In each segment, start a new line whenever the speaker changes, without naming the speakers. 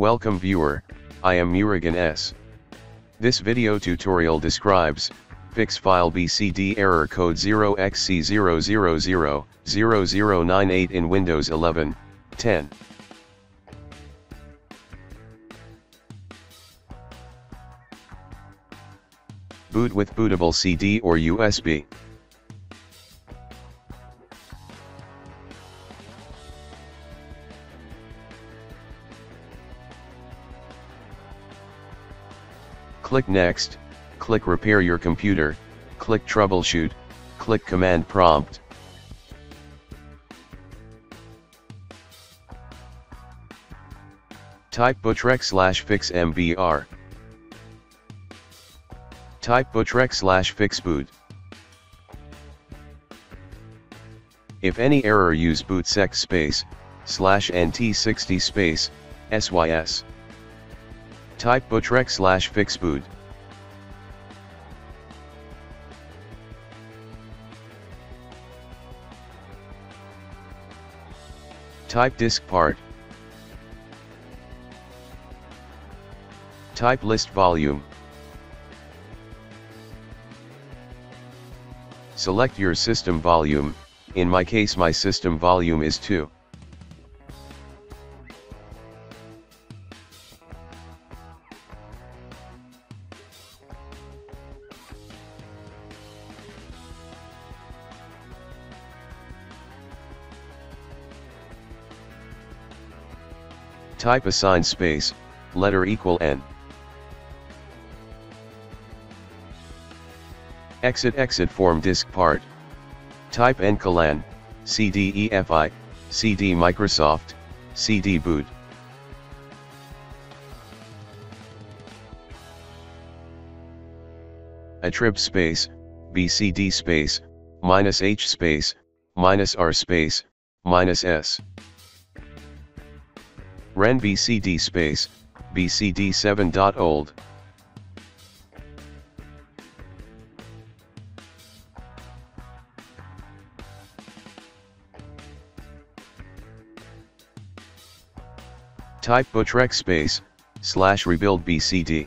Welcome viewer, I am Murugan S. This video tutorial describes, fix file BCD error code 0xC0000098 in Windows 11, 10. Boot with bootable CD or USB. Click Next, click Repair your computer, click Troubleshoot, click Command Prompt. Type bootrec slash fix mbr. Type bootrec slash fixboot. If any error use bootsect space, slash nt60 space, sys. Type bootrec slash fixboot. Type diskpart. Type list volume. Select your system volume, in my case my system volume is 2. Type assign space, letter equal n. Exit exit form diskpart. Type ncalan, cdefi, cd Microsoft, cd boot. Attrib space, bcd space, minus h space, minus r space, minus s. Ren bcd space, bcd7.old. Type bootrec space, slash rebuild bcd.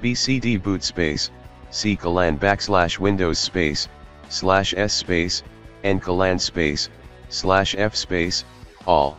bcdboot space, ccalan backslash windows space, slash s space, ncalan space, slash f space, all.